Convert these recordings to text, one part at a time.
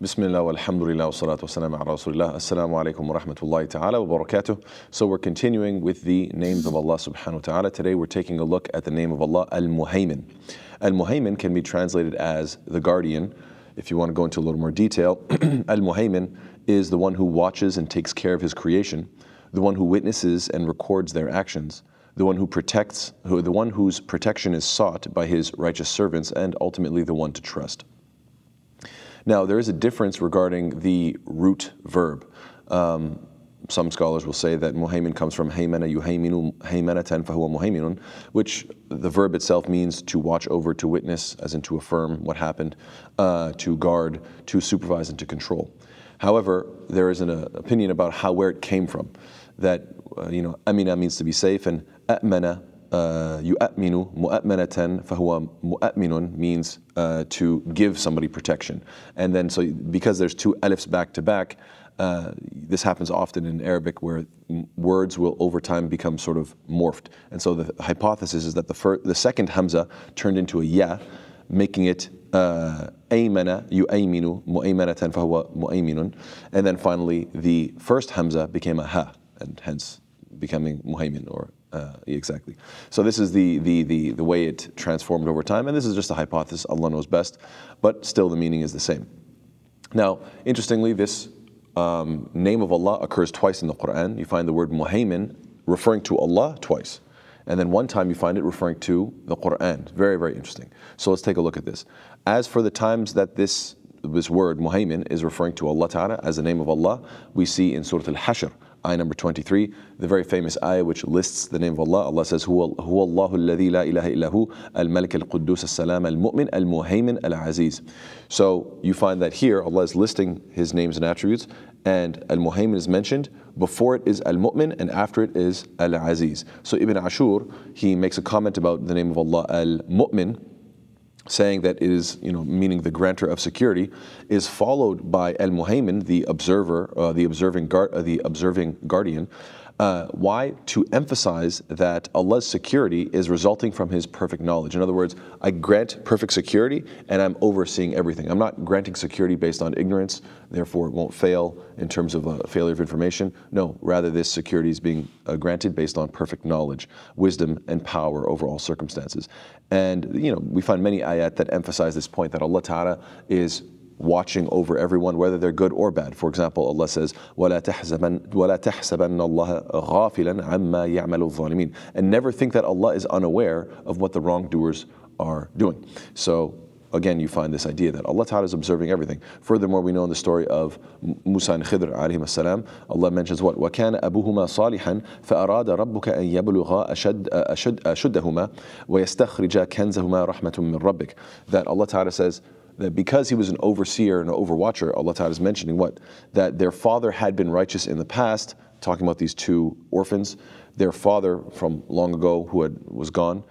Bismillah walhamdulillah wa salatu wa salam ala rasulillah. Assalamu alaikum wa rahmatullahi ta'ala wa barakatuh. So we're continuing with the names of Allah subhanahu wa ta'ala. Today we're taking a look at the name of Allah, Al-Muhaymin. Al-Muhaymin can be translated as the guardian. If you want to go into a little more detail, Al-Muhaymin is the one who watches and takes care of his creation, the one who witnesses and records their actions, the one who protects, who, the one whose protection is sought by his righteous servants, and ultimately the one to trust. Now, there is a difference regarding the root verb. Um, some scholars will say that muhaymin comes from haymana yuhayminu haymanatan fahuwa muhayminun, which the verb itself means to watch over, to witness, as in to affirm what happened, uh, to guard, to supervise, and to control. However, there is an uh, opinion about how where it came from. That uh, you know, amina means to be safe, and atmana yu'atminu mu'atmanatan fahuwa mu'atminun means uh, to give somebody protection. And then so because there's two alifs back to back, uh, this happens often in Arabic where words will over time become sort of morphed. And so the hypothesis is that the, fir- the second hamza turned into a ya, making it aymana yu'ayminu mu'aymanatan fahuwa mu'ayminun. And then finally the first hamza became a ha, and hence becoming muhaymin or uh, exactly. So this is the, the, the, the way it transformed over time, and this is just a hypothesis, Allah knows best, but still the meaning is the same. Now, interestingly, this um, name of Allah occurs twice in the Quran. You find the word muhaymin referring to Allah twice. And then one time you find it referring to the Quran. Very, very interesting. So let's take a look at this. As for the times that this, this word, muhaymin, is referring to Allah Ta'ala as the name of Allah, we see in Surah Al-Hashr, ayah number 23, the very famous ayah which lists the name of Allah. Allah says, هو الله الذي لا إله إلا هو الملك القدوس السلام المؤمن المهيمن العزيز. So you find that here Allah is listing His names and attributes, and Al-Muhaymin is mentioned. Before it is Al-Mu'min, and after it is Al-Aziz. So Ibn Ashur, he makes a comment about the name of Allah, Al-Mu'min, saying that it is, you know, meaning the grantor of security, is followed by al muhaymin, the observer, uh, the observing guard, uh, the observing guardian. Uh, why? To emphasize that Allah's security is resulting from His perfect knowledge. In other words, I grant perfect security and I'm overseeing everything. I'm not granting security based on ignorance, therefore it won't fail in terms of a failure of information. No, rather, this security is being uh, granted based on perfect knowledge, wisdom, and power over all circumstances. And, you know, we find many ayat that emphasize this point that Allah Ta'ala is watching over everyone, whether they're good or bad. For example, Allah says, وَلَا تَحْسَبَنَّ, وَلَا تَحْسَبَنَّ اللَّهَ غَافِلًا عَمَّا يَعْمَلُ الظَّالِمِينَ And never think that Allah is unaware of what the wrongdoers are doing. So again, you find this idea that Allah Ta'ala is observing everything. Furthermore, we know in the story of Musa and Khidr alayhi salam, Allah mentions what? وَكَانَ أَبُوهُمَا صَالِحًا فَأَرَادَ رَبُّكَ أَن يَبْلُغَا أشد أشد أشدهما ويستخرج كنزهما رحمة من ربك. That Allah Ta'ala says, that because he was an overseer and an overwatcher, Allah Ta'ala is mentioning what? That their father had been righteous in the past, talking about these two orphans. Their father from long ago who had, was gone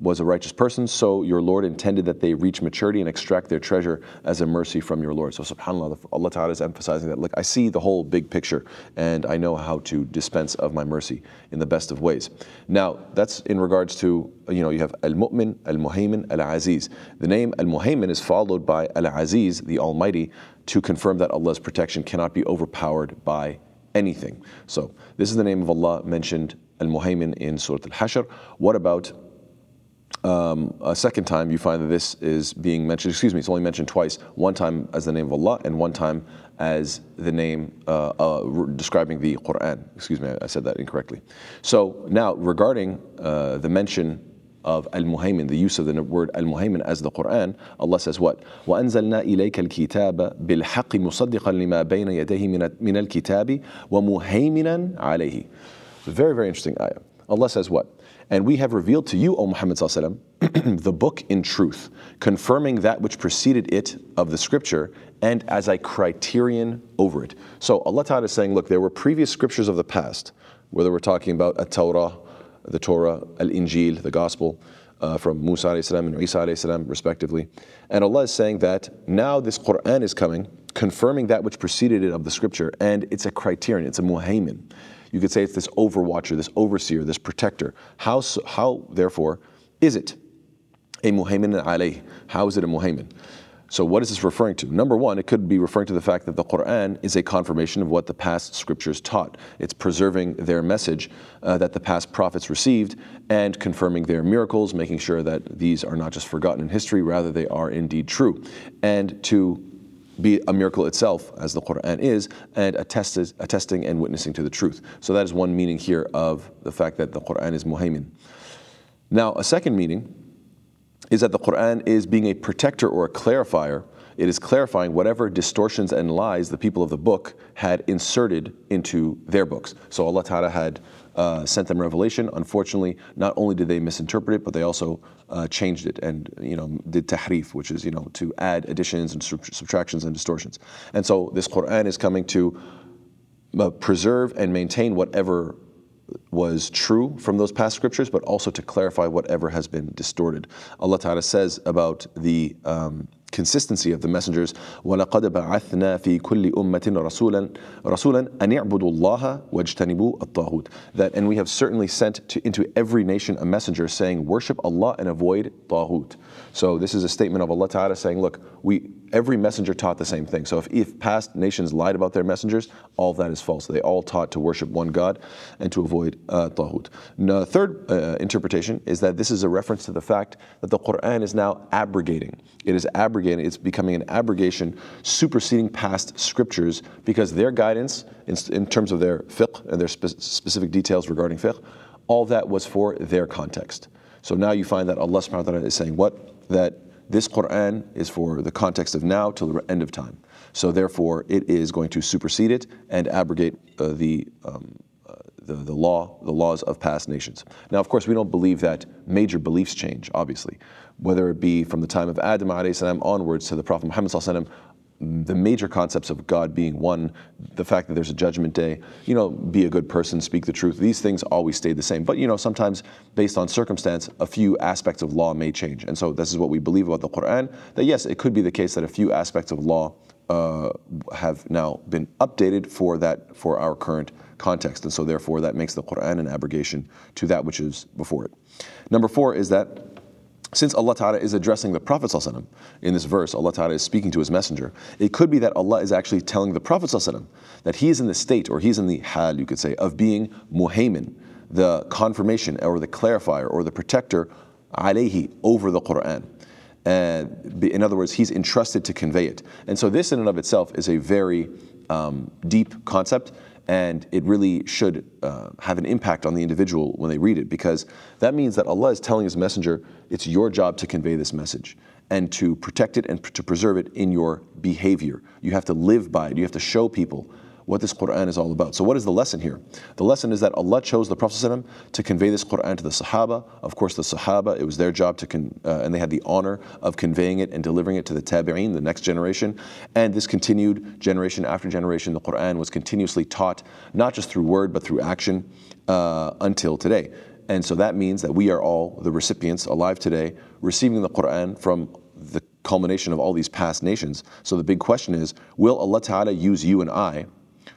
was a righteous person, so your Lord intended that they reach maturity and extract their treasure as a mercy from your Lord. So subhanAllah, Allah Ta'ala is emphasizing that, look, I see the whole big picture and I know how to dispense of my mercy in the best of ways. Now, that's in regards to, you know, you have Al-Mu'min, Al-Muhaymin, Al-Aziz. The name Al-Muhaymin is followed by Al-Aziz, the Almighty, to confirm that Allah's protection cannot be overpowered by anything. So this is the name of Allah mentioned Al-Muhaymin in Surah Al-Hashr. What about um, a second time, you find that this is being mentioned, excuse me, it's only mentioned twice, one time as the name of Allah and one time as the name uh, uh, describing the Quran. Excuse me, I said that incorrectly. So now, regarding uh, the mention of Al-Muhaymin, the use of the word Al-Muhaymin as the Quran, Allah says what? وَأَنزَلْنَا إِلَيْكَ الْكِتَابَ بِالْحَقِّ مُصَدِّقًا لِمَا بَيْنَ يَدَيْهِ مِنَ الْكِتَابِ وَمُهَيْمِنًا عَلَيْهِ Very, very interesting ayah. Allah says what? And we have revealed to you, O Muhammad the book in truth, confirming that which preceded it of the scripture and as a criterion over it. So Allah Ta'ala is saying, look, there were previous scriptures of the past, whether we're talking about a Torah, the Torah, Al-Injil, the Gospel, uh, from Musa salam and Isa salam, respectively. And Allah is saying that now this Quran is coming, confirming that which preceded it of the scripture, and it's a criterion, it's a muhaymin. You could say it's this overwatcher, this overseer, this protector. How, how therefore, is it a muhaymin alayh? How is it a muhaymin? So, what is this referring to? Number one, it could be referring to the fact that the Quran is a confirmation of what the past scriptures taught. It's preserving their message uh, that the past prophets received and confirming their miracles, making sure that these are not just forgotten in history, rather, they are indeed true. And to be a miracle itself, as the Quran is, and attested, attesting and witnessing to the truth. So, that is one meaning here of the fact that the Quran is muhaymin. Now, a second meaning is that the Quran is being a protector or a clarifier. It is clarifying whatever distortions and lies the people of the book had inserted into their books. So Allah Ta'ala had uh, sent them revelation. Unfortunately, not only did they misinterpret it, but they also uh, changed it and you know did tahrif, which is you know to add additions and subtractions and distortions. And so this Quran is coming to uh, preserve and maintain whatever was true from those past scriptures, but also to clarify whatever has been distorted. Allah Ta'ala says about the um, consistency of the messengers وَلَقَدْ بَعَثْنَا فِي كُلِّ أُمَّةٍ رَسُولًا رَسُولًا أَنْ يَعْبُدُوا اللَّهَ وَاجْتَنِبُوا الطَّاغُوتِ That, and we have certainly sent to, into every nation a messenger saying, worship Allah and avoid taghut. So this is a statement of Allah Ta'ala saying, look, we, every messenger taught the same thing. So if, if past nations lied about their messengers, all of that is false. They all taught to worship one God and to avoid uh. Now, third uh, interpretation is that this is a reference to the fact that the Quran is now abrogating. It is abrogating, it's becoming an abrogation, superseding past scriptures because their guidance in, in terms of their fiqh and their spe- specific details regarding fiqh, all that was for their context. So now you find that Allah subhanahu wa ta'ala is saying what? That this Quran is for the context of now till the end of time. So therefore, it is going to supersede it and abrogate uh, the, um, uh, the, the law, the laws of past nations. Now, of course, we don't believe that major beliefs change. Obviously, whether it be from the time of Adam salam onwards to the Prophet Muhammad the major concepts of God being one, the fact that there's a judgment day, you know, be a good person, speak the truth, these things always stay the same. But, you know, sometimes based on circumstance, a few aspects of law may change. And so this is what we believe about the Quran, that yes, it could be the case that a few aspects of law uh, have now been updated for that, for our current context. And so therefore that makes the Quran an abrogation to that which is before it. Number four is that since Allah Ta'ala is addressing the Prophet in this verse, Allah Ta'ala is speaking to his messenger, it could be that Allah is actually telling the Prophet that he is in the state, or he's in the hal, you could say, of being muhaymin, the confirmation or the clarifier or the protector alayhi over the Quran. And in other words, he's entrusted to convey it. And so this in and of itself is a very um, deep concept and it really should uh, have an impact on the individual when they read it because that means that Allah is telling His messenger, it's your job to convey this message and to protect it and to preserve it in your behavior. You have to live by it, you have to show people what this Quran is all about. So, what is the lesson here? The lesson is that Allah chose the Prophet to convey this Quran to the Sahaba. Of course, the Sahaba, it was their job to, con- uh, and they had the honor of conveying it and delivering it to the Tabi'een, the next generation. And this continued generation after generation. The Quran was continuously taught, not just through word, but through action uh, until today. And so that means that we are all the recipients alive today, receiving the Quran from the culmination of all these past nations. So the big question is will Allah Ta'ala use you and I?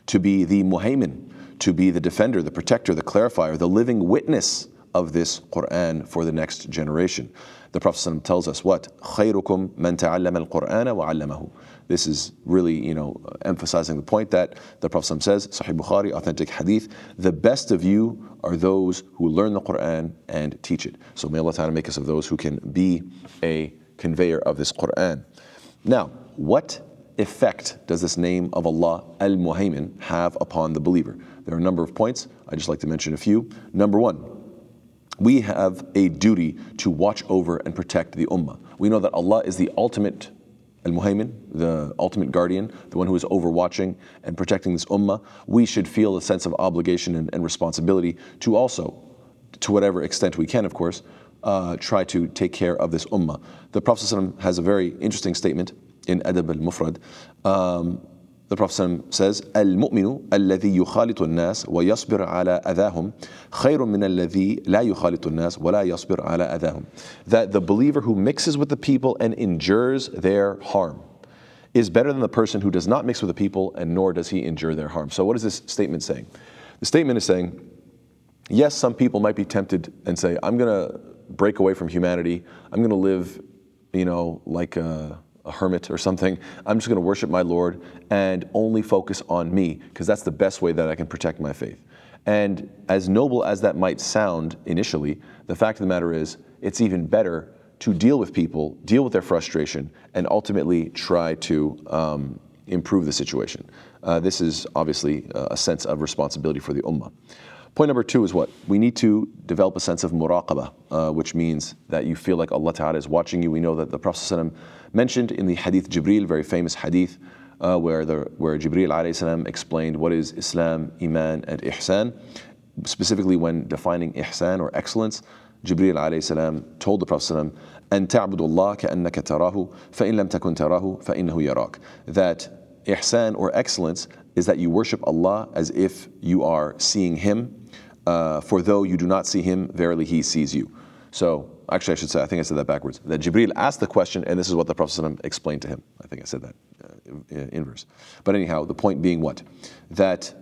to be the muhaymin, to be the defender, the protector, the clarifier, the living witness of this Quran for the next generation. The Prophet tells us what? خَيْرُكُمْ مَنْ تَعَلَّمَ الْقُرْآنَ وَعَلَّمَهُ This is really, you know, emphasizing the point that the Prophet says, Sahih Bukhari, authentic hadith, the best of you are those who learn the Quran and teach it. So may Allah Ta'ala make us of those who can be a conveyor of this Quran. Now, what effect does this name of Allah, Al Muhaymin, have upon the believer? There are a number of points. I just like to mention a few. Number one, we have a duty to watch over and protect the ummah. We know that Allah is the ultimate Al Muhaymin, the ultimate guardian, the one who is overwatching and protecting this ummah. We should feel a sense of obligation and, and responsibility to also, to whatever extent we can, of course, uh, try to take care of this ummah. The Prophet has a very interesting statement in Adab al-Mufrad, um, the Prophet says, "Al-mu'minu alladhi yukhalitu an-nas wa yasbir ala adahum khayrun min alladhi la yukhalitu an-nas wa la yasbir ala adahum." That the believer who mixes with the people and endures their harm is better than the person who does not mix with the people and nor does he endure their harm. So what is this statement saying? The statement is saying, yes, some people might be tempted and say, I'm going to break away from humanity. I'm going to live, you know, like a a hermit or something. I'm just going to worship my Lord and only focus on me because that's the best way that I can protect my faith. And as noble as that might sound initially, the fact of the matter is, it's even better to deal with people, deal with their frustration, and ultimately try to um, improve the situation. Uh, this is obviously a sense of responsibility for the ummah. Point number two is what? We need to develop a sense of muraqabah, uh, which means that you feel like Allah Ta'ala is watching you. We know that the Prophet mentioned in the hadith Jibril, very famous hadith, uh, where, the, where Jibril salam explained what is Islam, Iman, and Ihsan. Specifically, when defining Ihsan or excellence, Jibril salam told the Prophet أن تعبد الله كأنك تراه فإن لم تكن تراه فإنه يراك that ihsan or excellence is that you worship Allah as if you are seeing Him uh, for though you do not see him, verily he sees you. So, actually, I should say, I think I said that backwards. That Jibril asked the question, and this is what the Prophet ﷺ explained to him. I think I said that uh, inverse. But anyhow, the point being what? That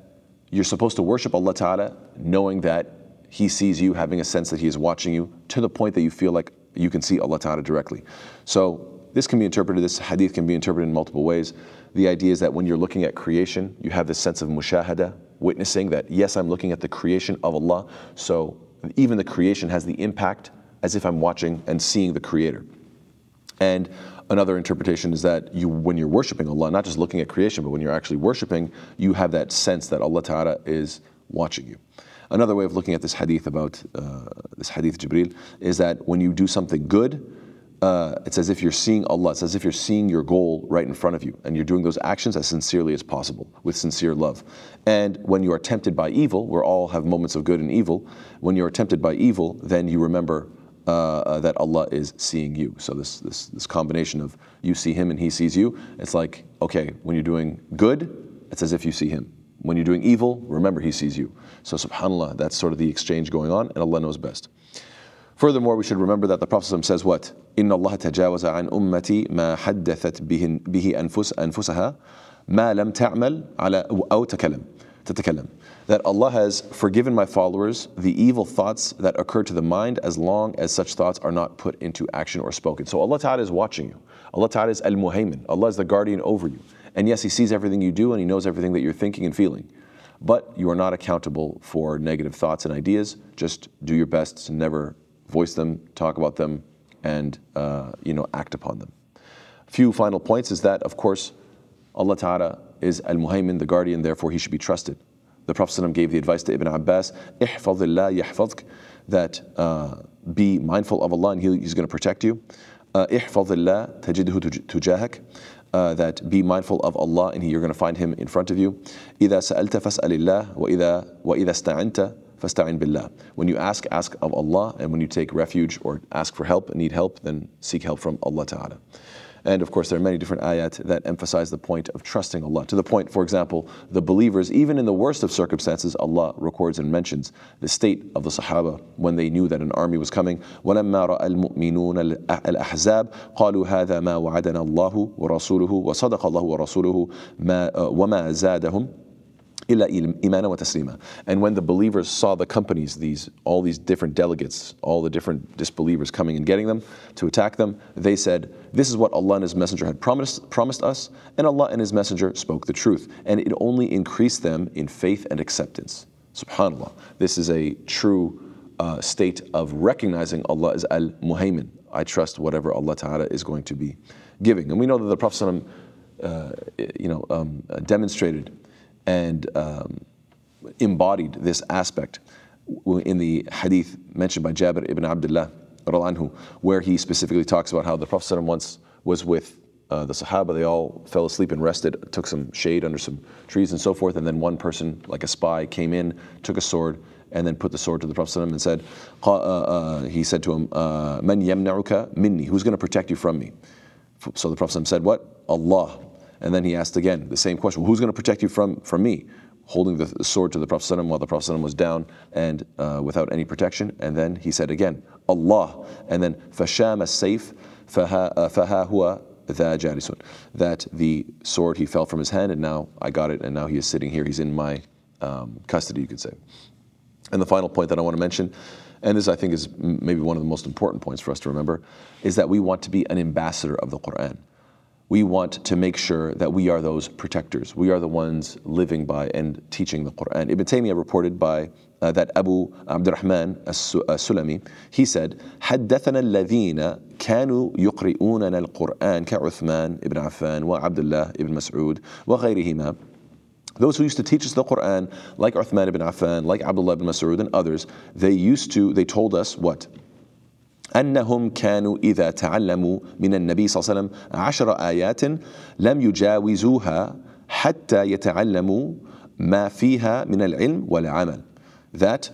you're supposed to worship Allah Ta'ala knowing that He sees you, having a sense that He is watching you, to the point that you feel like you can see Allah Ta'ala directly. So, this can be interpreted, this hadith can be interpreted in multiple ways. The idea is that when you're looking at creation, you have this sense of mushahada, witnessing that, yes, I'm looking at the creation of Allah. So even the creation has the impact as if I'm watching and seeing the Creator. And another interpretation is that you, when you're worshiping Allah, not just looking at creation, but when you're actually worshiping, you have that sense that Allah Ta'ala is watching you. Another way of looking at this hadith about uh, this hadith Jibril is that when you do something good, uh, it's as if you're seeing Allah. It's as if you're seeing your goal right in front of you, and you're doing those actions as sincerely as possible, with sincere love. And when you are tempted by evil, we all have moments of good and evil. When you are tempted by evil, then you remember uh, uh, that Allah is seeing you. So this, this this combination of you see Him and He sees you. It's like okay, when you're doing good, it's as if you see Him. When you're doing evil, remember He sees you. So Subhanallah, that's sort of the exchange going on, and Allah knows best. Furthermore, we should remember that the Prophet says what? إن الله تجاوز عن أمتي ما حدثت به, به أنفس أنفسها ما لم تعمل على أو تكلم تتكلم that Allah has forgiven my followers the evil thoughts that occur to the mind as long as such thoughts are not put into action or spoken. So Allah Ta'ala is watching you. Allah Ta'ala is Al-Muhaymin. Allah is the guardian over you. And yes, He sees everything you do and He knows everything that you're thinking and feeling. But you are not accountable for negative thoughts and ideas. Just do your best to never voice them, talk about them, and uh, you know act upon them. A few final points is that, of course, Allah Ta'ala is Al-Muhaymin, the guardian, therefore he should be trusted. The Prophet ﷺ gave the advice to Ibn Abbas, ihfadillah yahfadk, that uh, be mindful of Allah and he, He's going to protect you. Uh, ihfadillah tajidhu tujahak, uh, that be mindful of Allah and you're going to find Him in front of you. إذا سألت فاسأل الله وإذا وإذا استعنت فَاسْتَعِنْ بِاللَّهِ When you ask, ask of Allah, and when you take refuge or ask for help and need help, then seek help from Allah Ta'ala. And of course, there are many different ayat that emphasize the point of trusting Allah. To the point, for example, the believers, even in the worst of circumstances, Allah records and mentions the state of the Sahaba when they knew that an army was coming. وَلَمَّا رَأَى الْمُؤْمِنُونَ الْأَحْزَابَ قَالُوا هَذَا مَا وَعَدَنَا اللَّهُ وَرَسُولُهُ وَصَدَقَ اللَّهُ وَرَسُولُهُ وَمَا زَادَهُمْ and when the believers saw the companies, these all these different delegates, all the different disbelievers coming and getting them to attack them, they said, "This is what Allah and His Messenger had promised promised us, and Allah and His Messenger spoke the truth, and it only increased them in faith and acceptance." Subhanallah, this is a true uh, state of recognizing Allah as Al Muhaymin. I trust whatever Allah Taala is going to be giving, and we know that the Prophet, uh, you know, um, demonstrated and um, embodied this aspect in the hadith mentioned by Jabir ibn Abdullah anhu, where he specifically talks about how the Prophet once was with uh, the Sahaba, they all fell asleep and rested, took some shade under some trees and so forth, and then one person, like a spy, came in, took a sword, and then put the sword to the Prophet and said, uh, uh, he said to him, uh, Man yamna'uka minni, who's going to protect you from me? So the Prophet said, what? Allah. And then he asked again the same question: Who's going to protect you from from me? Holding the, sword to the Prophet while the Prophet was down and uh, without any protection. And then he said again, Allah. And then fasham safe faha uh, huwa that the sword he fell from his hand and now I got it and now he is sitting here. He's in my um, custody, you could say. And the final point that I want to mention, and this I think is maybe one of the most important points for us to remember, is that we want to be an ambassador of the Quran we want to make sure that we are those protectors. We are the ones living by and teaching the Quran. Ibn Taymiyyah reported by uh, that Abu Abdurrahman as-Sulami, he said, حدثنا الذين كانوا يقرؤوننا القرآن كعثمان ibn Affan وعبد الله ibn Mas'ud وغيرهما those who used to teach us the Quran, like Uthman ibn Affan, like Abdullah ibn Mas'ud and others, they used to, they told us what? أنهم كانوا إذا تعلموا من النبي صلى الله عليه وسلم عشر آيات لم يجاوزوها حتى يتعلموا ما فيها من العلم والعمل. That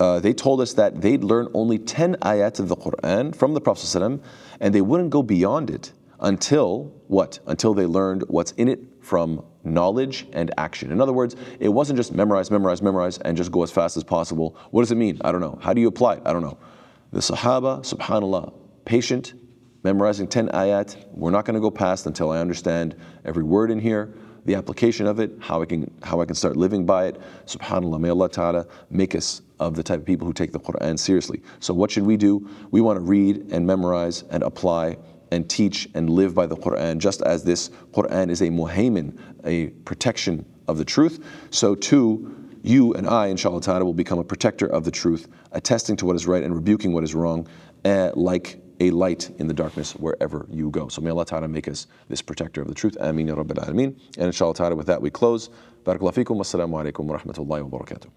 uh, they told us that they'd learn only 10 ayats of the Quran from the Prophet ﷺ, and they wouldn't go beyond it until what? Until they learned what's in it from knowledge and action. In other words, it wasn't just memorize, memorize, memorize, and just go as fast as possible. What does it mean? I don't know. How do you apply it? I don't know. The Sahaba, subhanAllah, patient, memorizing 10 ayat. We're not going to go past until I understand every word in here, the application of it, how I can how I can start living by it. Subhanallah, may Allah Ta'ala make us of the type of people who take the Quran seriously. So what should we do? We want to read and memorize and apply and teach and live by the Quran, just as this Quran is a muhaymin, a protection of the truth, so too you and I, inshallah ta'ala, will become a protector of the truth, attesting to what is right and rebuking what is wrong, uh, like a light in the darkness wherever you go. So may Allah ta'ala make us this protector of the truth. Ameen ya Rabbil Alameen. And inshallah ta'ala, with that we close. Barakallahu. Wassalamu alaikum wa rahmatullahi wa barakatuh.